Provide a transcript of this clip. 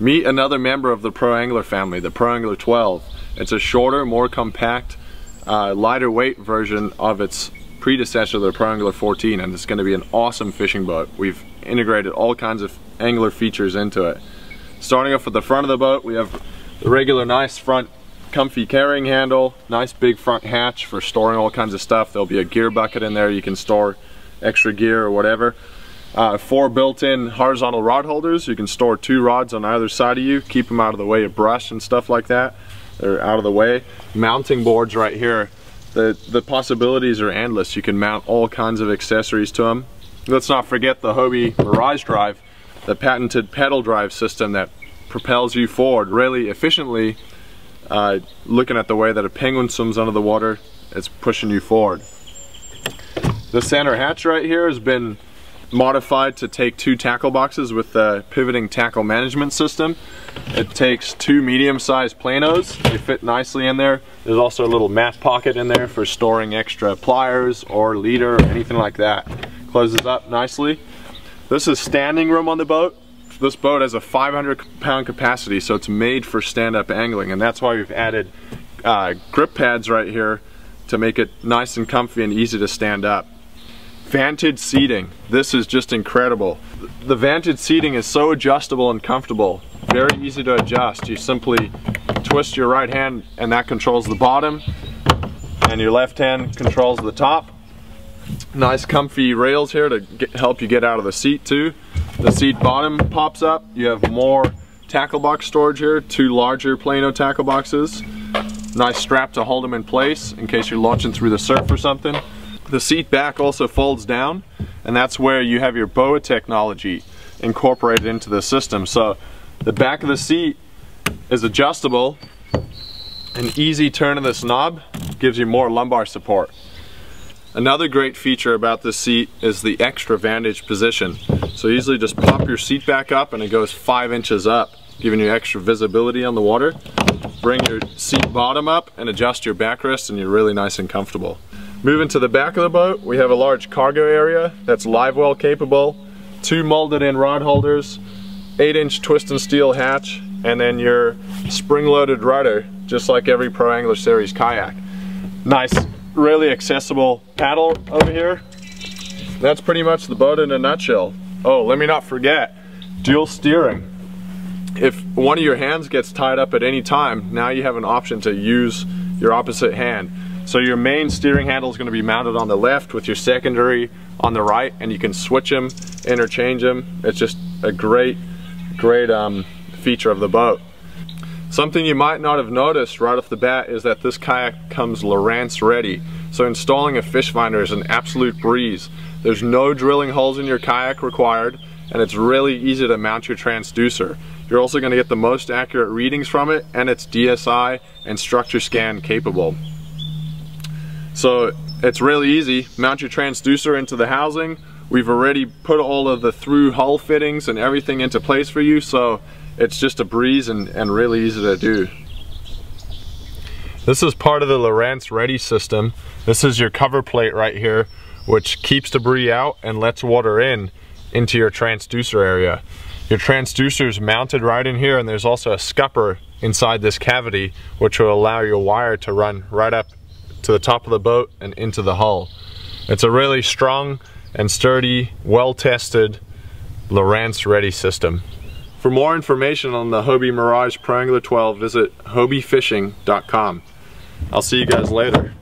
Meet another member of the Pro Angler family, the Pro Angler 12. It's a shorter, more compact, uh, lighter weight version of its predecessor, the Pro Angler 14, and it's going to be an awesome fishing boat. We've integrated all kinds of angler features into it. Starting off with the front of the boat, we have the regular nice front comfy carrying handle, nice big front hatch for storing all kinds of stuff. There'll be a gear bucket in there. You can store extra gear or whatever. Uh, four built-in horizontal rod holders. You can store two rods on either side of you, keep them out of the way of brush and stuff like that. They're out of the way. Mounting boards right here. The, the possibilities are endless. You can mount all kinds of accessories to them. Let's not forget the Hobie Mirage Drive, the patented pedal drive system that propels you forward really efficiently. Uh, looking at the way that a penguin swims under the water, it's pushing you forward. The center hatch right here has been modified to take two tackle boxes with the pivoting tackle management system. It takes two medium-sized planos. They fit nicely in there. There's also a little mat pocket in there for storing extra pliers or leader or anything like that. Closes up nicely. This is standing room on the boat. This boat has a 500 pound capacity, so it's made for stand-up angling, and that's why we've added uh, grip pads right here to make it nice and comfy and easy to stand up. Vantage seating. This is just incredible. The Vantage seating is so adjustable and comfortable. Very easy to adjust. You simply twist your right hand and that controls the bottom and your left hand controls the top. Nice comfy rails here to get, help you get out of the seat too. The seat bottom pops up. You have more tackle box storage here, two larger Plano tackle boxes. Nice strap to hold them in place in case you're launching through the surf or something. The seat back also folds down and that's where you have your BOA technology incorporated into the system. So the back of the seat is adjustable. An easy turn of this knob gives you more lumbar support. Another great feature about this seat is the extra vantage position. So easily just pop your seat back up and it goes five inches up, giving you extra visibility on the water. Bring your seat bottom up and adjust your backrest and you're really nice and comfortable. Moving to the back of the boat, we have a large cargo area that's live well capable, two molded in rod holders, 8 inch twist and steel hatch, and then your spring loaded rudder, just like every Pro Angler Series kayak. Nice, really accessible paddle over here. That's pretty much the boat in a nutshell. Oh, let me not forget, dual steering. If one of your hands gets tied up at any time, now you have an option to use your opposite hand. So your main steering handle is going to be mounted on the left with your secondary on the right and you can switch them, interchange them. It's just a great, great um, feature of the boat. Something you might not have noticed right off the bat is that this kayak comes Lowrance ready. So installing a fish finder is an absolute breeze. There's no drilling holes in your kayak required and it's really easy to mount your transducer. You're also going to get the most accurate readings from it and it's DSI and structure scan capable. So it's really easy. Mount your transducer into the housing. We've already put all of the through hull fittings and everything into place for you, so it's just a breeze and, and really easy to do. This is part of the Lowrance Ready system. This is your cover plate right here, which keeps debris out and lets water in into your transducer area. Your transducer is mounted right in here and there's also a scupper inside this cavity which will allow your wire to run right up to the top of the boat and into the hull. It's a really strong and sturdy, well-tested Lowrance ready system. For more information on the Hobie Mirage Pro Angler 12, visit hobiefishing.com. I'll see you guys later.